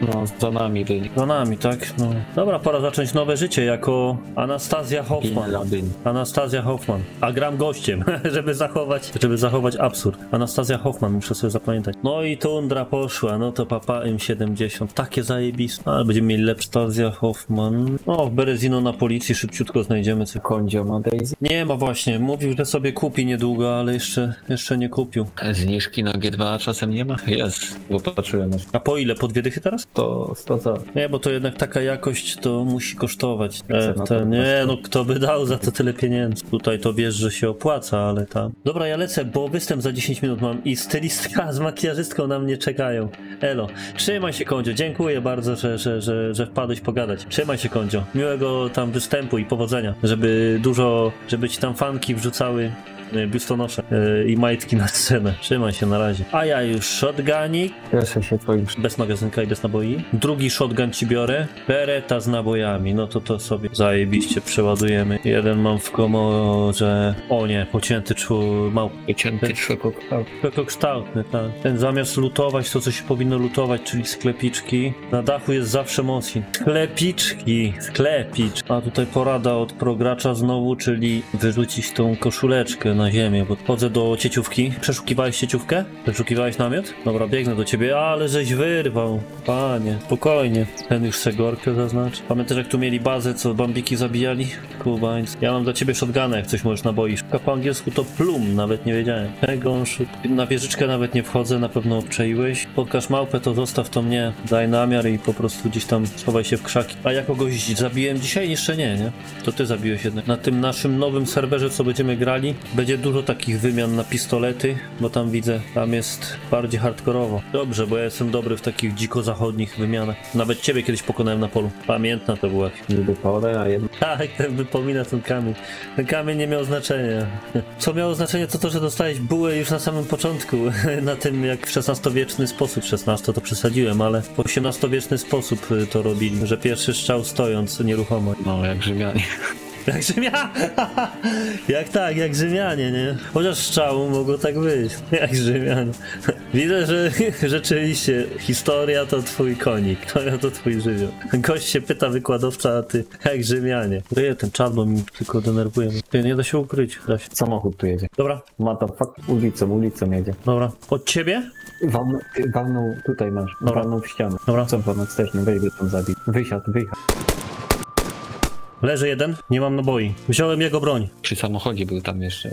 No, za nami byli. Za nami, tak? No. Dobra, pora zacząć nowe życie jako Anastazja Hoffman. Anastazja Hoffman. A gram gościem, żeby zachować, żeby zachować absurd. Anastazja Hoffman, muszę sobie zapamiętać. No i tundra poszła, no to papa M70. Takie zajebiste. Ale będziemy mieli lepsze. Anastazja Hoffman. O, w Berezino na policji szybciutko znajdziemy coś. Kondzio ma Daisy. Nie ma właśnie, mówił, że sobie kupi niedługo, ale jeszcze, jeszcze nie kupił. Zniżki na G2 czasem nie ma? Jest, bo patrzyłem A po ile? Po dwie dychy teraz? To 100 za. Nie, bo to jednak taka jakość to musi kosztować. E, te, to- nie, no kto by dał za to tyle pieniędzy? Tutaj to wiesz, że się opłaca, ale tam. Dobra, ja lecę, bo występ za 10 minut mam i stylistka z makijażystką na mnie czekają. Elo, trzymaj się Kondzio, dziękuję bardzo, że, że, że, że wpadłeś pogadać. Trzymaj się Kondzio, miłego tam występu i powodzenia, żeby dużo, żeby ci tam fanki wrzucały biustonosze e, i majtki na scenę. Trzymaj się na razie. A ja już shotgunik, Cieszę się twoim bez magazynka i bez naboi. Drugi shotgun ci biorę. Bereta z nabojami. No to to sobie zajebiście przeładujemy. Jeden mam w komorze. O nie, pocięty czu... mał... wycięty człowieku. Pekokształtny, tak. Ten zamiast lutować to, co się powinno lutować, czyli sklepiczki. Na dachu jest zawsze Mosin. Sklepiczki, sklepicz. A tutaj porada od progracza znowu, czyli wyrzucić tą koszuleczkę na ziemię, bo chodzę do cieciówki. Przeszukiwałeś cieciówkę? Przeszukiwałeś namiot? Dobra, biegnę do ciebie, ale żeś wyrwał. Panie, spokojnie. Ten już se gorkę. Pamiętasz jak tu mieli bazę, co bambiki zabijali? Kubańc. Ja mam dla ciebie shotguna, jak coś możesz naboisz. A po angielsku to plum, nawet nie wiedziałem. Gąszu. Na wieżyczkę nawet nie wchodzę, na pewno obczaiłeś. Spotkasz małpę, to zostaw to mnie. Daj namiar i po prostu gdzieś tam schowaj się w krzaki. A ja kogoś zabiłem dzisiaj? Jeszcze nie, nie? To ty zabiłeś jednak. Na tym naszym nowym serwerze, co będziemy grali, będzie dużo takich wymian na pistolety, bo tam widzę, tam jest bardziej hardkorowo. Dobrze, bo ja jestem dobry w takich dziko zachodnich wymianach. Nawet ciebie kiedyś pokonałem na polu. Pamiętna to była. Niby pole, a jedno. Tak, ten wypomina ten kamień. Ten kamień nie miał znaczenia. Co miało znaczenie, to to, że dostałeś bułę już na samym początku. Na tym, jak w XVI-wieczny sposób, 16 to przesadziłem, ale w XVIII-wieczny sposób to robili, że pierwszy strzał stojąc nieruchomo. No, jak Rzymianie. Jak Rzymianie! jak tak, jak Rzymianie, nie? Chociaż strzału mogło tak być. Jak Rzymianie. Widzę, że rzeczywiście historia to twój konik. To, to twój żywioł. Gość się pyta wykładowca, a ty jak Rzymianie. Ryję ten czat, bo mi tylko denerwuje. Ty, nie da się ukryć. Da się. Samochód tu jedzie. Dobra, Motherfuck, ulicą, ulicą jedzie. dobra. Od ciebie? Walnął, walnął tutaj masz. Dobra. Walnął w ścianę. Dobra. Co ponad wsteczny, weź go tam zabić. Wysiadł, wyjechał. Leży jeden, nie mam naboi. Wziąłem jego broń. Przy samochodzie był tam jeszcze.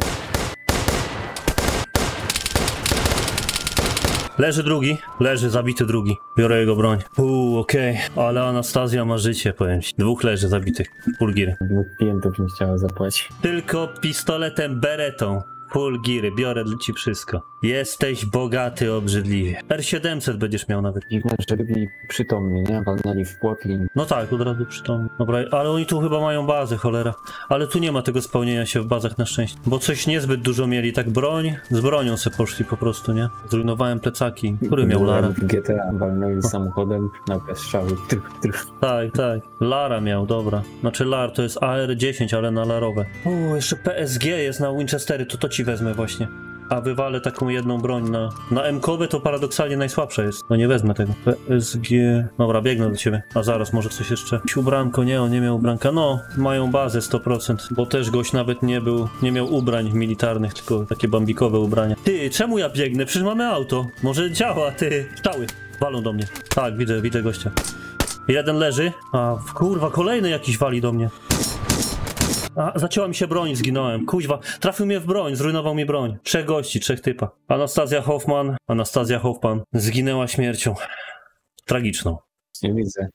Leży drugi, leży zabity drugi. Biorę jego broń. Uuu, okej. Ale Anastazja ma życie, powiem ci. Dwóch leży zabitych. Pulgiry. Dwóch klientów nie chciała zapłacić. Tylko pistoletem Beretą. Full giry, biorę ci wszystko. Jesteś bogaty obrzydliwie. R700 będziesz miał nawet. Dziwne, że byli przytomni, nie? Walnęli w płot i No tak, od razu przytomny. Dobra, ale oni tu chyba mają bazę, cholera. Ale tu nie ma tego spełnienia się w bazach na szczęście. Bo coś niezbyt dużo mieli, tak broń? Z bronią se poszli po prostu, nie? Zrujnowałem plecaki. Który miał Lara? GTA walnęli samochodem, nagle strzały. Trych, trych. Tak, tak. Lara miał, dobra. Znaczy Lar to jest AR-10, ale na Larowe. O, jeszcze PSG jest na Winchestery, to to ci wezmę właśnie. A wywalę taką jedną broń na... Na M-kowe to paradoksalnie najsłabsza jest. No nie wezmę tego. PSG... Dobra, biegnę do ciebie. A zaraz, może coś jeszcze. Ubranko, nie, on nie miał ubranka. No, mają bazę 100%, bo też gość nawet nie był... Nie miał ubrań militarnych, tylko takie bambikowe ubrania. Ty, czemu ja biegnę? Przecież mamy auto. Może działa, ty. Stały. Walą do mnie. Tak, widzę, widzę gościa. Jeden leży. A kurwa, kolejny jakiś wali do mnie. A, mi się broń, zginąłem. Kuźwa, trafił mnie w broń, zrujnował mi broń. Trzech gości, trzech typa. Anastazja Hoffman, Anastazja Hoffman zginęła śmiercią. Tragiczną. Nie widzę.